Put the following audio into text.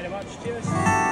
very much. Cheers.